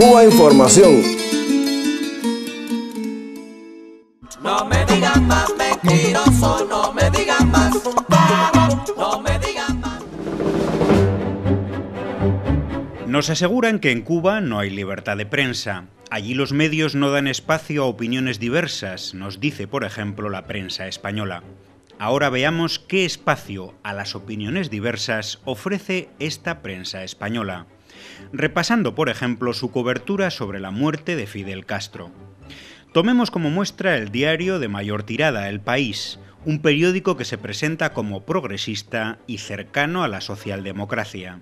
Cuba Información. No me digan más mentiroso, no me digan más, no me digan más. Nos aseguran que en Cuba no hay libertad de prensa. Allí los medios no dan espacio a opiniones diversas, nos dice, por ejemplo, la prensa española. Ahora veamos qué espacio a las opiniones diversas ofrece esta prensa española, repasando, por ejemplo, su cobertura sobre la muerte de Fidel Castro. Tomemos como muestra el diario de mayor tirada, El País, un periódico que se presenta como progresista y cercano a la socialdemocracia.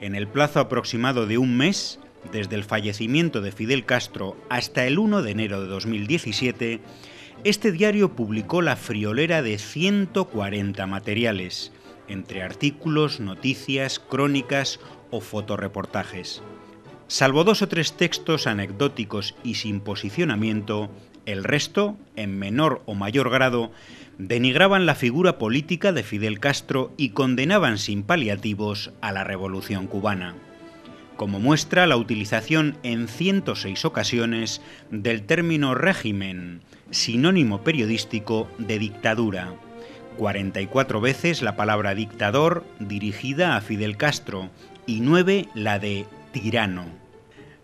En el plazo aproximado de un mes, desde el fallecimiento de Fidel Castro hasta el 1 de enero de 2017, este diario publicó la friolera de 140 materiales, entre artículos, noticias, crónicas o fotoreportajes. Salvo dos o tres textos anecdóticos y sin posicionamiento, el resto, en menor o mayor grado, denigraban la figura política de Fidel Castro y condenaban sin paliativos a la revolución cubana como muestra la utilización en 106 ocasiones del término régimen, sinónimo periodístico de dictadura. 44 veces la palabra dictador dirigida a Fidel Castro y 9 la de tirano.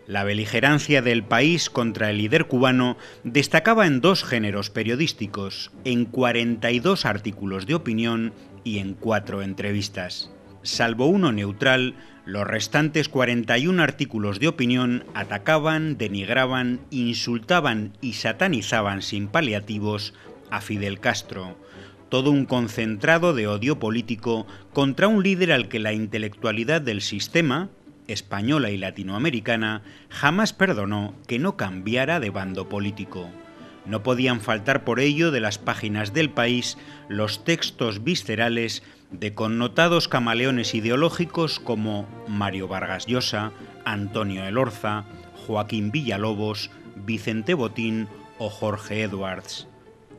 La beligerancia del país contra el líder cubano destacaba en dos géneros periodísticos, en 42 artículos de opinión y en cuatro entrevistas. Salvo uno neutral, los restantes 41 artículos de opinión atacaban, denigraban, insultaban y satanizaban sin paliativos a Fidel Castro, todo un concentrado de odio político contra un líder al que la intelectualidad del sistema, española y latinoamericana, jamás perdonó que no cambiara de bando político. No podían faltar por ello de las páginas del país los textos viscerales de connotados camaleones ideológicos como Mario Vargas Llosa, Antonio Elorza, Joaquín Villalobos, Vicente Botín o Jorge Edwards.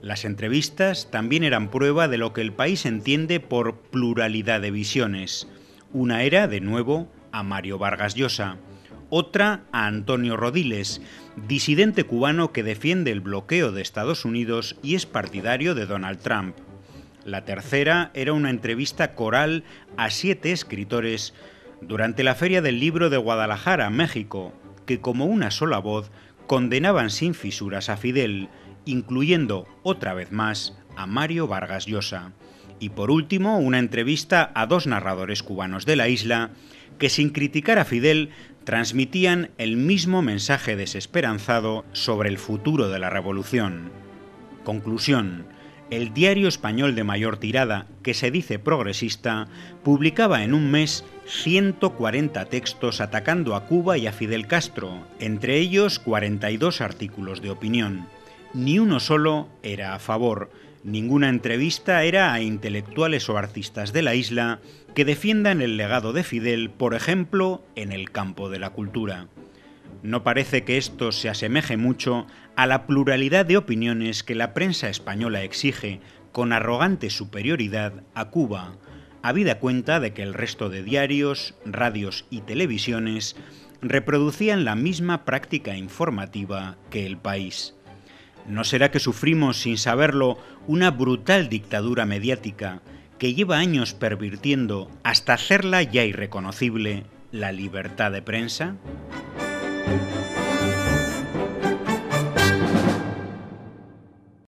Las entrevistas también eran prueba de lo que el país entiende por pluralidad de visiones. Una era, de nuevo, a Mario Vargas Llosa, otra a Antonio Rodiles, disidente cubano que defiende el bloqueo de Estados Unidos y es partidario de Donald Trump. La tercera era una entrevista coral a siete escritores durante la Feria del Libro de Guadalajara, México, que como una sola voz condenaban sin fisuras a Fidel, incluyendo otra vez más a Mario Vargas Llosa. Y por último, una entrevista a dos narradores cubanos de la isla que sin criticar a Fidel transmitían el mismo mensaje desesperanzado sobre el futuro de la revolución. Conclusión el diario español de mayor tirada, que se dice progresista, publicaba en un mes 140 textos atacando a Cuba y a Fidel Castro, entre ellos 42 artículos de opinión. Ni uno solo era a favor, ninguna entrevista era a intelectuales o artistas de la isla que defiendan el legado de Fidel, por ejemplo, en el campo de la cultura. No parece que esto se asemeje mucho a la pluralidad de opiniones que la prensa española exige con arrogante superioridad a Cuba, habida cuenta de que el resto de diarios, radios y televisiones reproducían la misma práctica informativa que el país. ¿No será que sufrimos, sin saberlo, una brutal dictadura mediática que lleva años pervirtiendo hasta hacerla ya irreconocible la libertad de prensa?